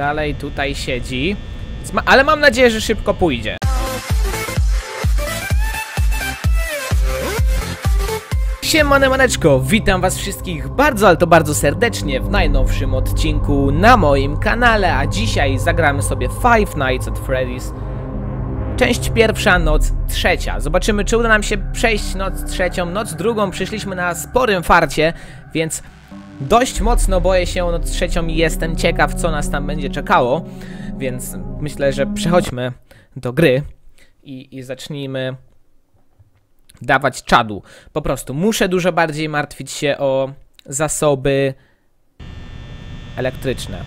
Dalej tutaj siedzi. Ale mam nadzieję, że szybko pójdzie. Siemane maneczko, witam was wszystkich bardzo, ale to bardzo serdecznie w najnowszym odcinku na moim kanale, a dzisiaj zagramy sobie Five Nights at Freddy's Część pierwsza, noc trzecia. Zobaczymy, czy uda nam się przejść noc trzecią. Noc drugą przyszliśmy na sporym farcie, więc dość mocno boję się o noc trzecią i jestem ciekaw, co nas tam będzie czekało. Więc myślę, że przechodźmy do gry i, i zacznijmy dawać czadu. Po prostu muszę dużo bardziej martwić się o zasoby elektryczne.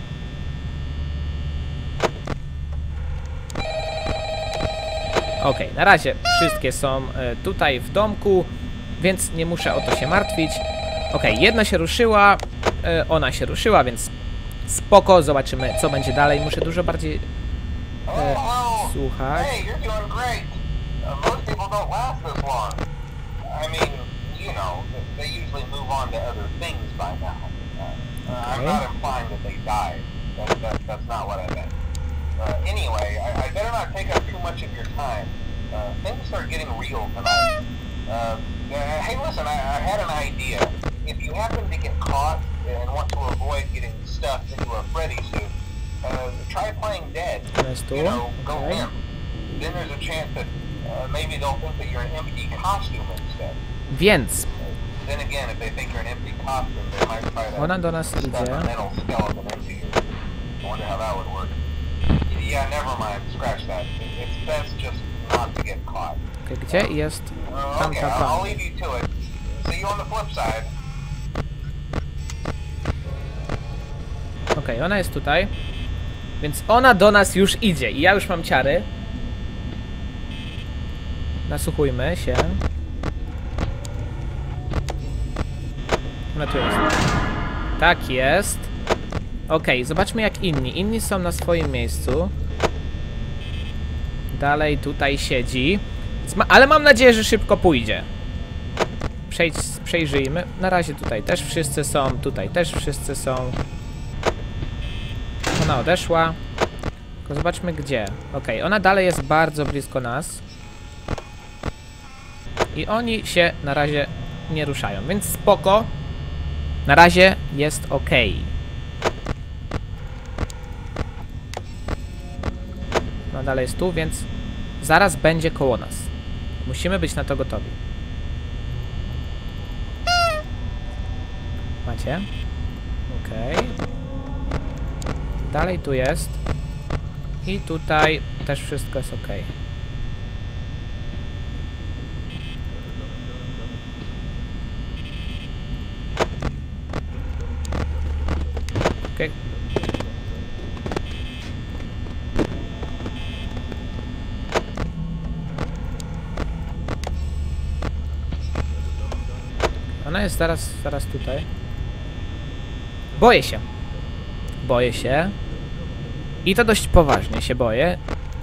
Okej, na razie wszystkie są e, tutaj w domku, więc nie muszę o to się martwić. Okej, jedna się ruszyła, e, ona się ruszyła, więc spoko, zobaczymy co będzie dalej. Muszę dużo bardziej e, słuchać. Hey, you're doing great. Most people don't last this long. I mean, you know, they usually move on to other things by now. I'm Okay. not implying that they died. That, that, that's not what I meant. Uh, anyway, I, I better not take up too much of your time. Uh, things are getting real tonight. Uh, uh, hey, listen, I, I had an idea. You happen to get caught and want to avoid getting stuffed into a Freddy suit, uh, try playing dead. Tu. You know, go Okej. limp. Then there's a chance that uh, maybe they'll think that you're an empty costume instead. Więc Then again, if they think you're an empty costume, they might try to ona do nas idzie. metal skeleton into you. I wonder how that would work. Yeah, never mind. Scratch that. It's best just not to get caught. Okej, Gdzie jest Uh, okay, tamta I'll, I'll pani? leave you to it. See you on the flip side. Okej, ona jest tutaj. Więc ona do nas już idzie i ja już mam ciary. Nasłuchujmy się. Ona tu jest. Tak jest. Okej, zobaczmy jak inni. Inni są na swoim miejscu. Dalej tutaj siedzi. Ale mam nadzieję, że szybko pójdzie. Przejdź, przejrzyjmy. Na razie tutaj też wszyscy są. Tutaj też wszyscy są. Ona odeszła. Tylko zobaczmy gdzie. Okej, ona dalej jest bardzo blisko nas. I oni się na razie nie ruszają, więc spoko. Na razie jest ok. Ona dalej jest tu, więc zaraz będzie koło nas. Musimy być na to gotowi. Macie? Okej. Dalej tu jest. I tutaj też wszystko jest ok. Ona jest zaraz, zaraz tutaj. Boję się. Boję się. I to dość poważnie się boję.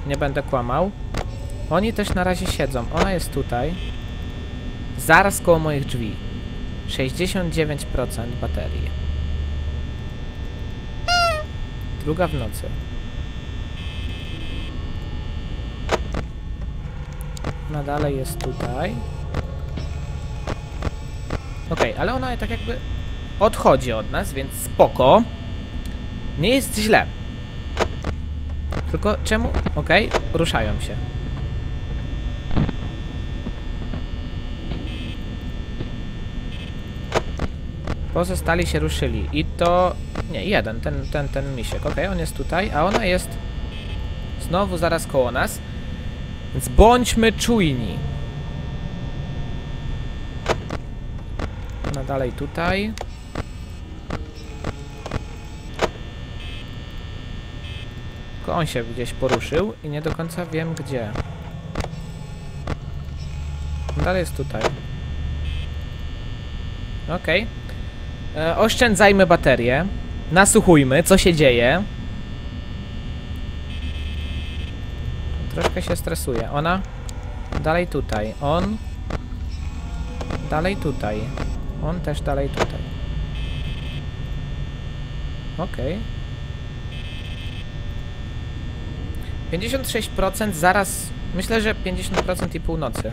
Nie będę kłamał. Oni też na razie siedzą. Ona jest tutaj. Zaraz koło moich drzwi. 69% baterii. Druga w nocy. Ona dalej jest tutaj. Okej, ale ona tak jakby odchodzi od nas, więc spoko. Nie jest źle. Tylko czemu? Okej, ruszają się. Pozostali się ruszyli. I to... Nie, jeden, ten, ten, ten misiek. Okej, on jest tutaj, a ona jest znowu zaraz koło nas. Więc bądźmy czujni. Ona dalej tutaj. Tylko on się gdzieś poruszył i nie do końca wiem gdzie. Dalej jest tutaj. Okej. E, Oszczędzajmy baterię. Nasłuchujmy, co się dzieje. Troszkę się stresuje. Ona dalej tutaj. On dalej tutaj. On też dalej tutaj. Okej. 56% zaraz... Myślę, że 50% i północy.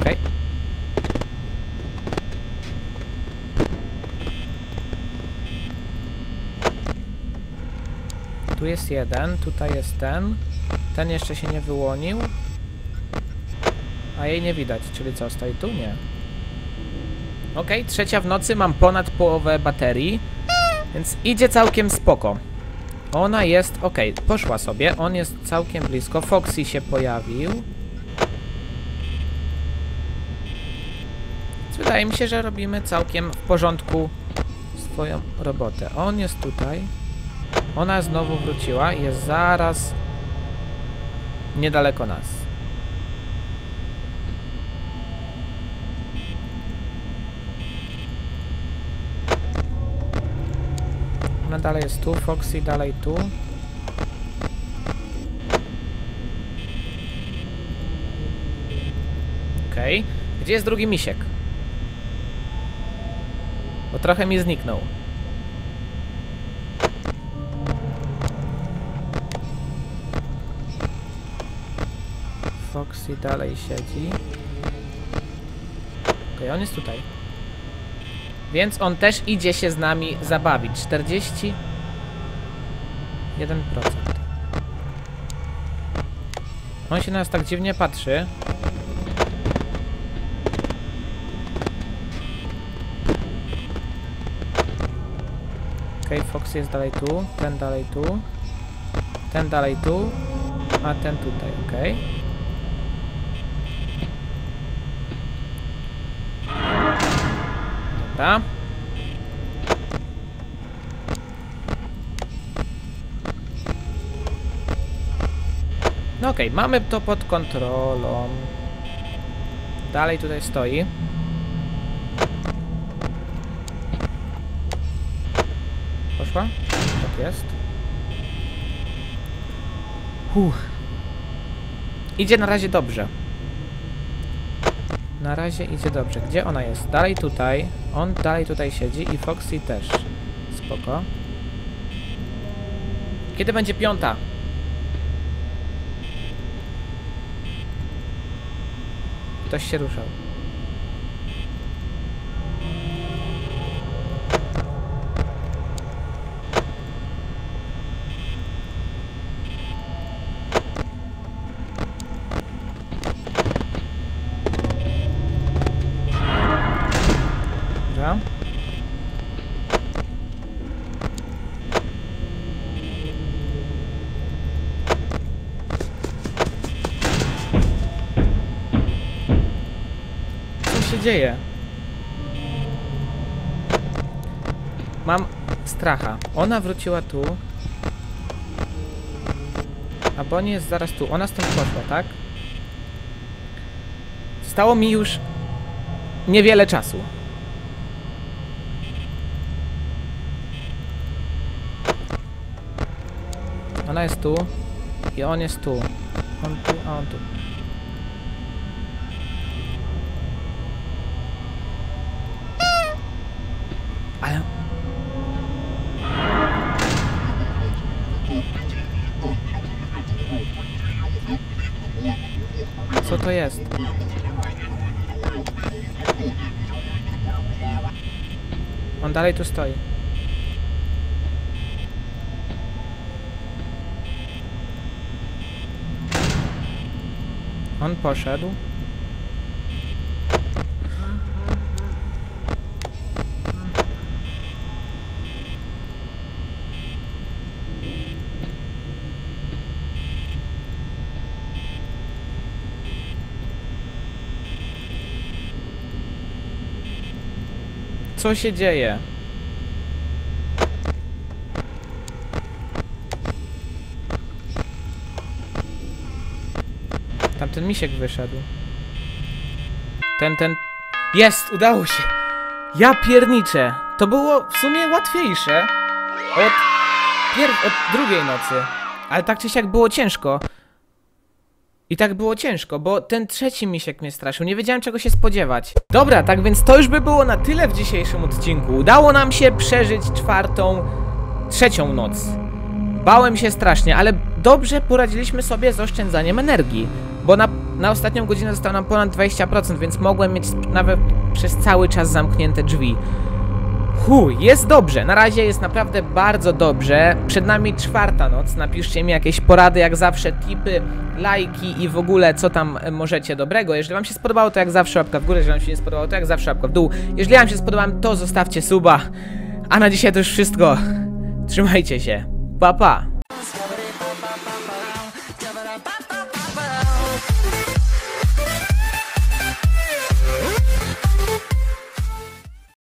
Okej. Tu jest jeden, tutaj jest ten. Ten jeszcze się nie wyłonił. A jej nie widać, czyli co, stoi tu? Nie. Okej, trzecia w nocy, mam ponad połowę baterii, więc idzie całkiem spoko. Ona jest, okej, poszła sobie, on jest całkiem blisko, Foxy się pojawił. Więc wydaje mi się, że robimy całkiem w porządku swoją robotę. On jest tutaj. Ona znowu wróciła jest zaraz niedaleko nas. Ona dalej jest tu, Foxy dalej tu. Okej. Gdzie jest drugi misiek? Bo trochę mi zniknął. Foxy dalej siedzi. Okej, on jest tutaj. Więc on też idzie się z nami zabawić. 41%. On się na nas tak dziwnie patrzy. Okej, okay, Fox jest dalej tu, ten dalej tu, ten dalej tu, a ten tutaj, okej. Okay. Dobra. No okej, okay, mamy to pod kontrolą. Dalej tutaj stoi. Poszła? Tak jest. Uff. Idzie na razie dobrze. Na razie idzie dobrze. Gdzie ona jest? Dalej tutaj. On dalej tutaj siedzi i Foxy też. Spoko. Kiedy będzie piąta? Ktoś się ruszał. Się dzieje? Mam stracha. Ona wróciła tu. A Bonnie jest zaraz tu. Ona stąd poszła, tak? Zostało mi już niewiele czasu. Ona jest tu i on jest tu. On tu, a on tu. To jest? On dalej tu stoi. On poszedł. Co się dzieje? Tamten misiek wyszedł. Ten, ten... Jest! Udało się! Ja pierniczę! To było w sumie łatwiejsze od, pier... od drugiej nocy. Ale tak czy siak było ciężko. I tak było ciężko, bo ten trzeci misiek mnie straszył. Nie wiedziałem czego się spodziewać. Dobra, tak więc to już by było na tyle w dzisiejszym odcinku. Udało nam się przeżyć czwartą, trzecią noc. Bałem się strasznie, ale dobrze poradziliśmy sobie z oszczędzaniem energii, bo na, na ostatnią godzinę zostało nam ponad 20%, więc mogłem mieć nawet przez cały czas zamknięte drzwi. Hu, jest dobrze, na razie jest naprawdę bardzo dobrze. Przed nami czwarta noc, napiszcie mi jakieś porady, jak zawsze, tipy, lajki i w ogóle co tam e, możecie dobrego. Jeżeli wam się spodobało, to jak zawsze łapka w górę, jeżeli wam się nie spodobało, to jak zawsze łapka w dół. Jeżeli wam się spodobałem, to zostawcie suba. A na dzisiaj to już wszystko. Trzymajcie się. Pa, pa.